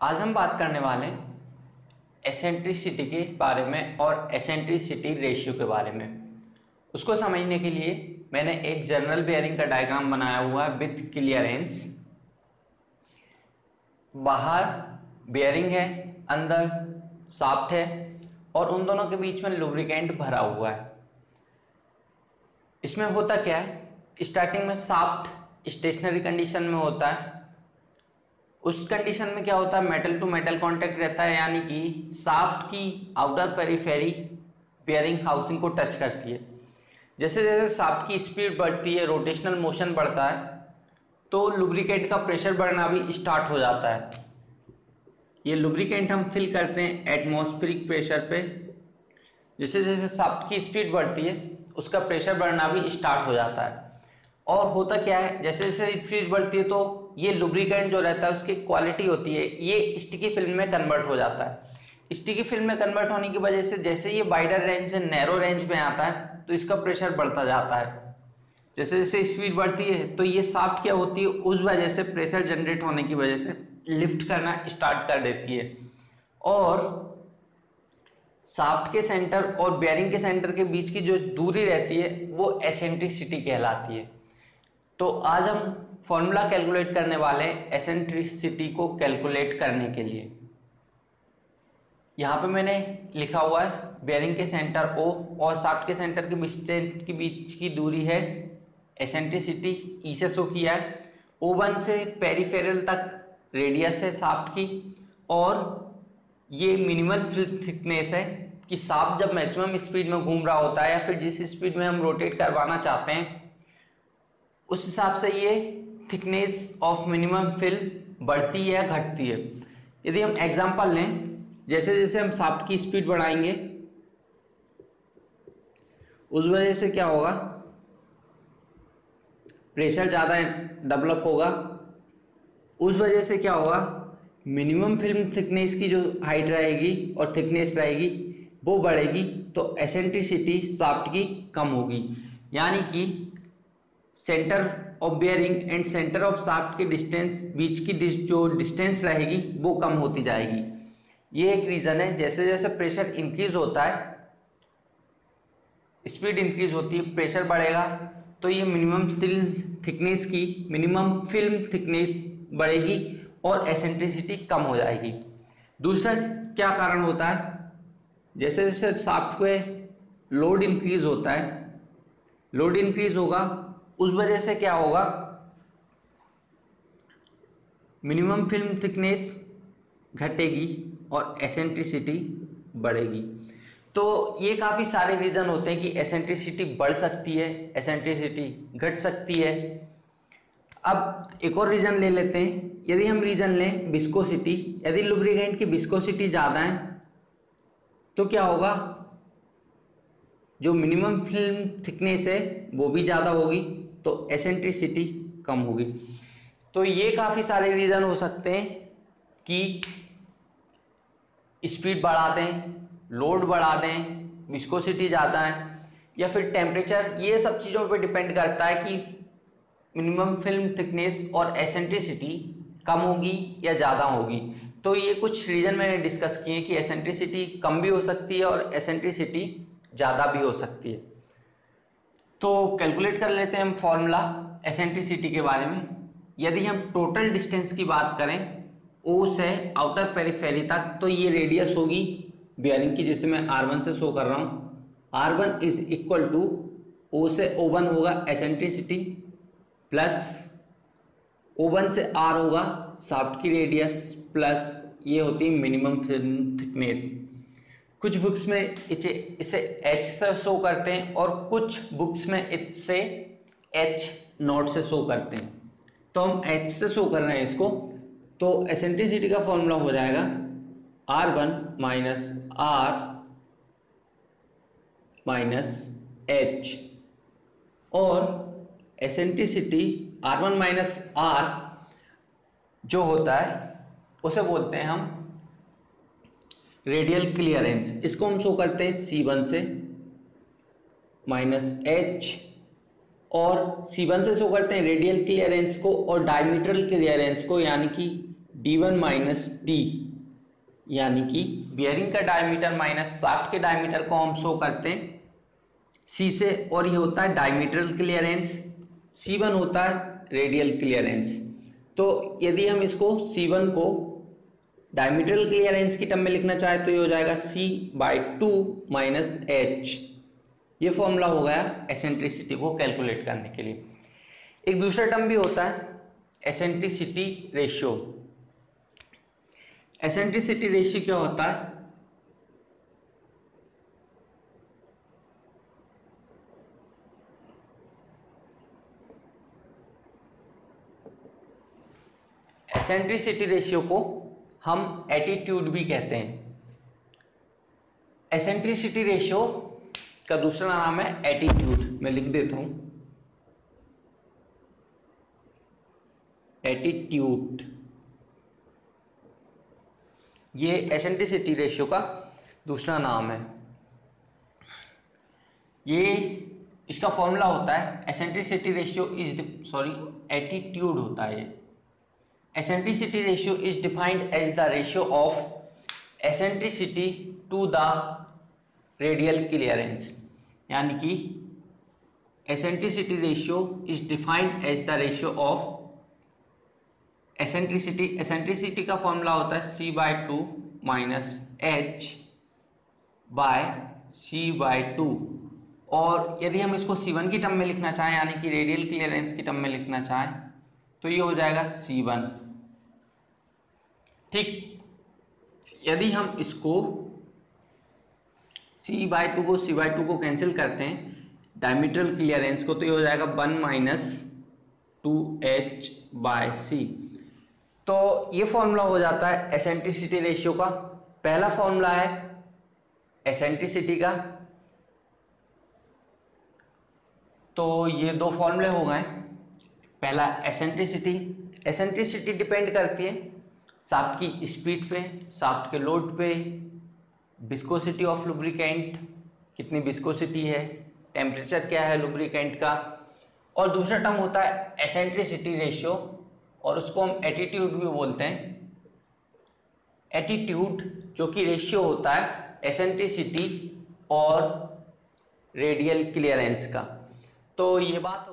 आज हम बात करने वाले हैं एसेंट्रिसिटी के बारे में और एसेंट्रिसिटी रेशियो के बारे में। उसको समझने के लिए मैंने एक जनरल बेयरिंग का डायग्राम बनाया हुआ है विथ क्लियरेंस बाहर बेयरिंग है, अंदर साफ्ट है और उन दोनों के बीच में लुब्रिकेंट भरा हुआ है। इसमें होता क्या है? स्टार्टिंग में साफ्ट स्टेशनरी कंडीशन में होता है। उस कंडीशन में क्या होता है? मेटल टू मेटल कांटेक्ट रहता है, यानी कि साफ्ट की आउटर पेरीफेरी बेयरिंग हाउसिंग को टच करती है। जैसे जैसे साफ्ट की स्पीड बढ़ती है रोटेशनल मोशन बढ़ता है तो लुब्रिकेट का प्रेशर बढ़ना भी स्टार्ट हो जाता है। ये लुब्रिकेंट हम फिल करते हैं एटमॉस्फेरिक प्रेशर पे। जैसे जैसे साफ्ट की स्पीड बढ़ती है, उसका प्रेशर बढ़ना भी स्टार्ट हो जाता है। और होता क्या है, जैसे जैसे स्पीड बढ़ती है तो ये लुब्रिकेंट जो रहता है, उसकी क्वालिटी होती है, ये स्टिकी फ़िल्म में कन्वर्ट हो जाता है। स्टिकी फ़िल्म में कन्वर्ट होने की वजह से जैसे ये वाइडर रेंज से नैरो रेंज में आता है तो इसका प्रेशर बढ़ता जाता है। जैसे जैसे स्पीड बढ़ती है तो ये साफ्ट क्या होती है, उस वजह से प्रेशर जनरेट होने की वजह से लिफ्ट करना स्टार्ट कर देती है। और साफ्ट के सेंटर और बेयरिंग के सेंटर के बीच की जो दूरी रहती है, वो एसेंट्रिसिटी कहलाती है। तो आज हम फॉर्मूला कैलकुलेट करने वाले हैं एसेंट्रिसिटी को कैलकुलेट करने के लिए। यहाँ पे मैंने लिखा हुआ है बेयरिंग के सेंटर ओ और साफ्ट के सेंटर के बीच के बीच की दूरी है। एसेंट्रिसिटी ई से शो किया है। ओ वन से पेरीफेरल तक रेडियस है साफ्ट की और ये मिनिमल थिकनेस है कि साफ्ट जब मैक्सिमम स्पीड में घूम रहा होता है या फिर जिस स्पीड में हम रोटेट करवाना चाहते हैं उस हिसाब से ये थिकनेस ऑफ़ मिनिमम फ़िल्म बढ़ती है या घटती है। यदि हम एग्जांपल लें, जैसे जैसे हम साफ्ट की स्पीड बढ़ाएँगे, उस वजह से क्या होगा? प्रेशर ज़्यादा डेवलप होगा। उस वजह से क्या होगा? मिनिमम फ़िल्म थिकनेस की जो हाइट रहेगी और थिकनेस रहेगी, वो बढ़ेगी तो एसेंट्रिसिटी साफ्ट की कम होगी। यानी कि centre of bearing and centre of shaft के डिस्टेंस बीच की जो डिस्टेंस रहेगी, वो कम होती जाएगी। ये एक रीज़न है, जैसे जैसे प्रेशर इंक्रीज होता है स्पीड इंक्रीज होती है प्रेशर बढ़ेगा तो ये मिनिमम स्टिल थिकनेस की मिनिमम फ़िल्म थिकनेस बढ़ेगी और एसेंट्रिसिटी कम हो जाएगी। दूसरा क्या कारण होता है? जैसे जैसे साफ्ट लोड इंक्रीज होता है लोड इंक्रीज होगा उस वजह से क्या होगा? मिनिमम फ़िल्म थिकनेस घटेगी और एसेंट्रिसिटी बढ़ेगी। तो ये काफ़ी सारे रीज़न होते हैं कि एसेंट्रिसिटी बढ़ सकती है एसेंट्रिसिटी घट सकती है। अब एक और रीज़न ले लेते हैं। यदि हम रीज़न लें बिस्कोसिटी यदि लुब्रिकेंट की बिस्कोसिटी ज़्यादा है तो क्या होगा? जो मिनिमम फ़िल्म थिकनेस है, वो भी ज़्यादा होगी। तो एसेंट्रिसिटी कम होगी। तो ये काफ़ी सारे रीज़न हो सकते हैं कि स्पीड बढ़ा दें लोड बढ़ा दें विस्कोसिटी ज़्यादा है, या फिर टेम्परेचर ये सब चीज़ों पर डिपेंड करता है कि मिनिमम फ़िल्म थिकनेस और एसेंट्रिसिटी कम होगी या ज़्यादा होगी। तो ये कुछ रीज़न मैंने डिस्कस किए हैं कि एसेंट्रिसिटी कम भी हो सकती है और एसेंट्रिसिटी ज़्यादा भी हो सकती है। तो कैलकुलेट कर लेते हैं हम फॉर्मूला एसेंट्रिसिटी के बारे में। यदि हम टोटल डिस्टेंस की बात करें ओ से आउटर पेरीफेरी तक तो ये रेडियस होगी बियरिंग की, जिसे मैं आर वन से शो कर रहा हूँ। R one is equal to O से ओ वन होगा एसेंट्रिसिटी प्लस ओ वन से आर होगा साफ्ट की रेडियस प्लस ये होती है मिनिमम थिकनेस कुछ बुक्स में इसे इसे एच से शो करते हैं और कुछ बुक्स में इसे एच नॉट से शो करते हैं। तो हम एच से शो कर रहे हैं इसको तो एसेंट्रिसिटी का फॉर्मूला हो जाएगा R one minus R minus H और eccentricity R one minus R जो होता है, उसे बोलते हैं हम रेडियल क्लियरेंस, इसको हम शो करते हैं सी वन से माइनस एच और सी वन से शो करते हैं रेडियल क्लियरेंस को और डायमीटरल क्लियरेंस को, यानी कि डी वन माइनस टी यानी कि बियरिंग का डायमीटर माइनस साफ्ट के डायमीटर को हम शो करते हैं सी से, और ये होता है डायमीटरल क्लियरेंस सी वन होता है रेडियल क्लियरेंस तो यदि हम इसको सी वन को डायमीटरल क्लियरेंस की टर्म में लिखना चाहे तो ये हो जाएगा C by two minus H ये फॉर्मूला हो गया एसेंट्रिसिटी को कैलकुलेट करने के लिए। एक दूसरा टर्म भी होता है एसेंट्रिसिटी रेशियो एसेंट्रिसिटी रेशियो क्या होता है? एसेंट्रिसिटी रेशियो को हम एटीट्यूड भी कहते हैं। एसेंट्रिसिटी रेशियो का दूसरा नाम है एटीट्यूड मैं लिख देता हूँ। एटीट्यूड ये एसेंट्रिसिटी रेशियो का दूसरा नाम है। ये इसका फॉर्मूला होता है। Eccentricity ratio is sorry attitude होता है ये। Eccentricity ratio is defined as the ratio of eccentricity to the radial clearance यानी कि eccentricity ratio is defined as the ratio of eccentricity eccentricity का फॉर्मूला होता है C by two minus H by C by two और यदि हम इसको सी one की टर्म में लिखना चाहें, यानी कि रेडियल क्लियरेंस की टर्म में लिखना चाहें तो ये हो जाएगा सी वन ठीक। यदि हम इसको सी बाई टू को सी बाई टू को कैंसिल करते हैं डायमीटरल क्लियरेंस को तो ये हो जाएगा one minus two H by C तो ये फॉर्मूला हो जाता है एसेंट्रिसिटी रेशियो का। पहला फॉर्मूला है एसेंट्रिसिटी का। तो ये दो फॉर्मूले हो गए। पहला एसेंट्रिसिटी एसेंट्रिसिटी डिपेंड करती है साफ्ट की स्पीड पे, साफ्ट के लोड पे बिस्कोसिटी ऑफ़ लुब्रिकेंट कितनी बिस्कोसिटी है टेम्परेचर क्या है लुब्रिकेंट का, और दूसरा टर्म होता है एसेंट्रिसिटी रेशियो और उसको हम एटीट्यूड भी बोलते हैं। एटीट्यूड जो कि रेशियो होता है एसेंट्रिसिटी और रेडियल क्लियरेंस का। तो ये बात